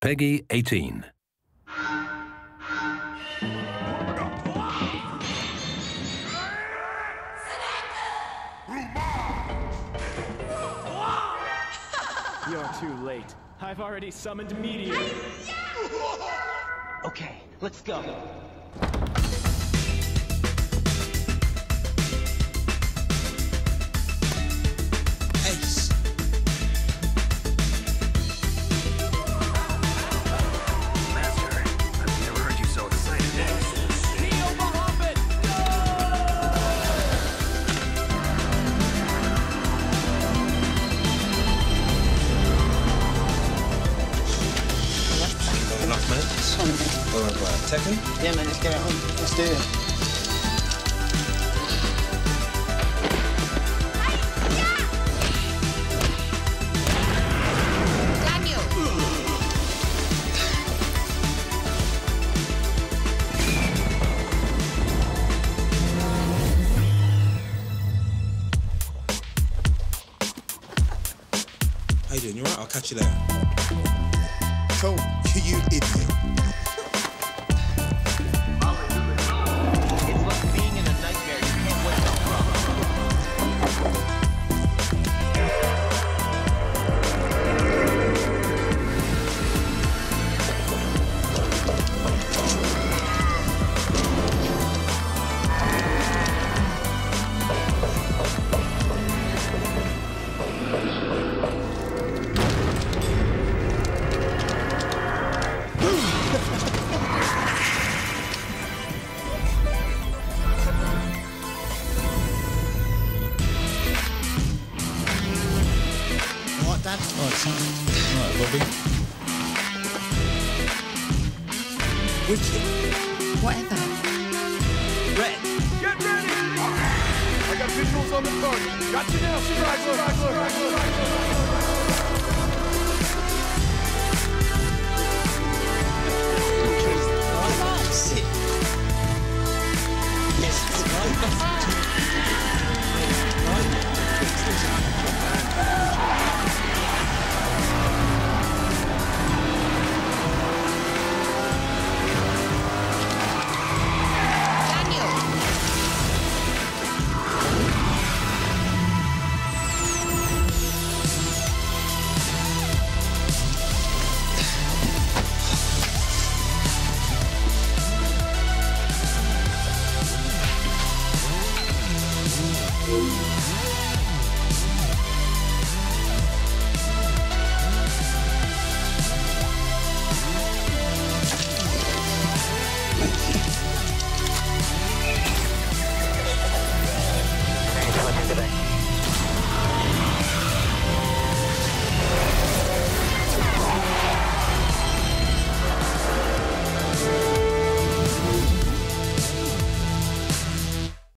PEGI 18. You're too late. I've already summoned Meteor. Okay, let's go. Enough minutes. Or uh, Tekken. Yeah, man, let's get it on. Let's do it. Daniel! How you doing? You alright? I'll catch you later. Cool. You idiot. oh, it's something. Oh, all right, Bobby. Which whatever. Red. Get ready! I got visuals on the target. Got you now, Strangler. Strangler. Yes, Thank you.